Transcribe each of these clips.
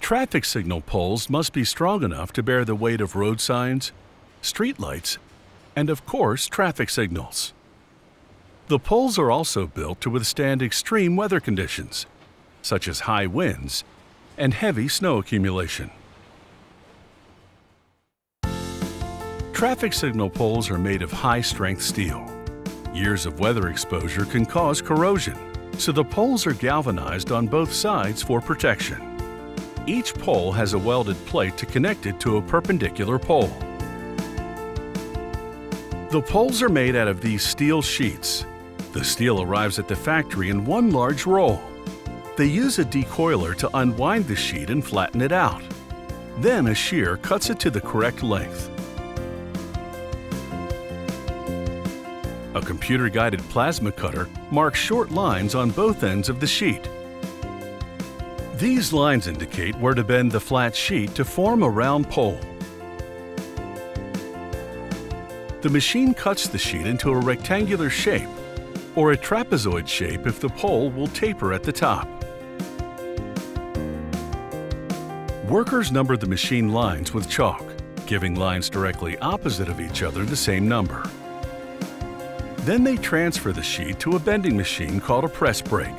Traffic signal poles must be strong enough to bear the weight of road signs, street lights, and of course, traffic signals. The poles are also built to withstand extreme weather conditions, such as high winds and heavy snow accumulation. Traffic signal poles are made of high-strength steel. Years of weather exposure can cause corrosion, so the poles are galvanized on both sides for protection. Each pole has a welded plate to connect it to a perpendicular pole. The poles are made out of these steel sheets. The steel arrives at the factory in one large roll. They use a decoiler to unwind the sheet and flatten it out. Then a shear cuts it to the correct length. Computer-guided plasma cutter marks short lines on both ends of the sheet. These lines indicate where to bend the flat sheet to form a round pole. The machine cuts the sheet into a rectangular shape or a trapezoid shape if the pole will taper at the top. Workers number the machine lines with chalk, giving lines directly opposite of each other the same number. Then they transfer the sheet to a bending machine called a press brake.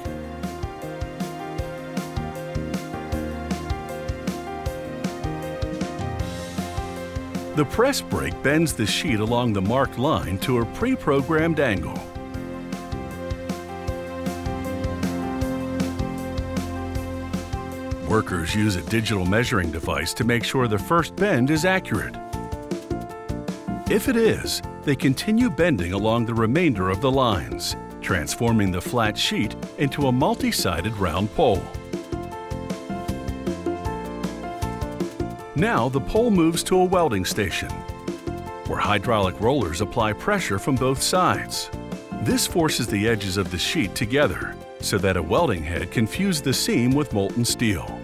The press brake bends the sheet along the marked line to a pre-programmed angle. Workers use a digital measuring device to make sure the first bend is accurate. If it is, they continue bending along the remainder of the lines, transforming the flat sheet into a multi-sided round pole. Now the pole moves to a welding station, where hydraulic rollers apply pressure from both sides. This forces the edges of the sheet together so that a welding head can fuse the seam with molten steel.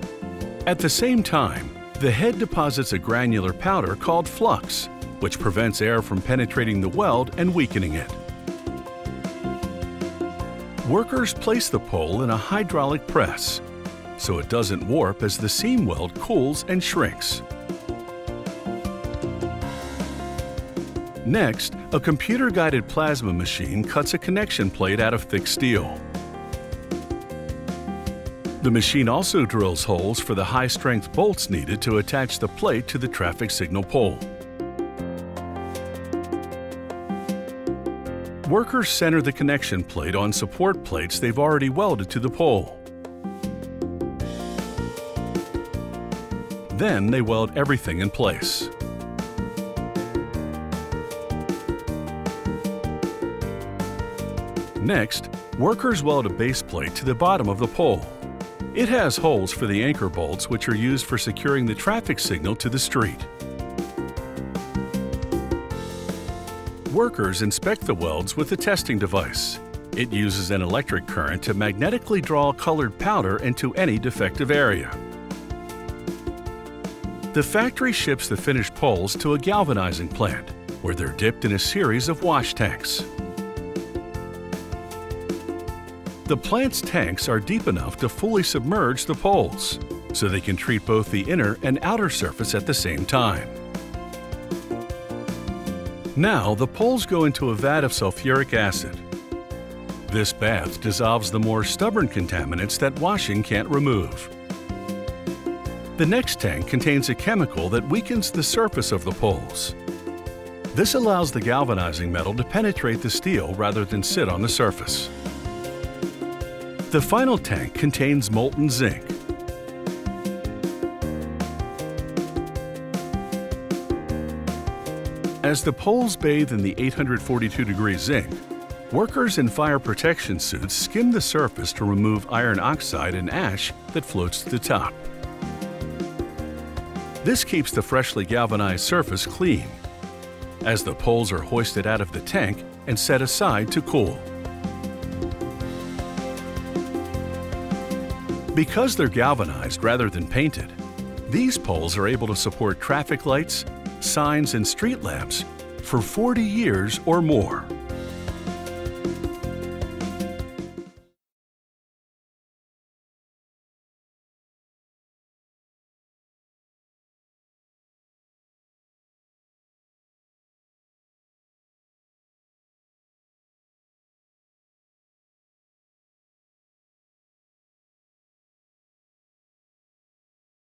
At the same time, the head deposits a granular powder called flux which prevents air from penetrating the weld and weakening it. Workers place the pole in a hydraulic press so it doesn't warp as the seam weld cools and shrinks. Next, a computer-guided plasma machine cuts a connection plate out of thick steel. The machine also drills holes for the high-strength bolts needed to attach the plate to the traffic signal pole. Workers center the connection plate on support plates they've already welded to the pole. Then they weld everything in place. Next, workers weld a base plate to the bottom of the pole. It has holes for the anchor bolts which are used for securing the traffic signal to the street. Workers inspect the welds with a testing device. It uses an electric current to magnetically draw colored powder into any defective area. The factory ships the finished poles to a galvanizing plant, where they're dipped in a series of wash tanks. The plant's tanks are deep enough to fully submerge the poles, so they can treat both the inner and outer surface at the same time. Now the poles go into a vat of sulfuric acid. This bath dissolves the more stubborn contaminants that washing can't remove. The next tank contains a chemical that weakens the surface of the poles. This allows the galvanizing metal to penetrate the steel rather than sit on the surface. The final tank contains molten zinc, As the poles bathe in the 842 degree zinc, workers in fire protection suits skim the surface to remove iron oxide and ash that floats to the top. This keeps the freshly galvanized surface clean, as the poles are hoisted out of the tank and set aside to cool. Because they're galvanized rather than painted, these poles are able to support traffic lights, signs, and street lamps for 40 years or more.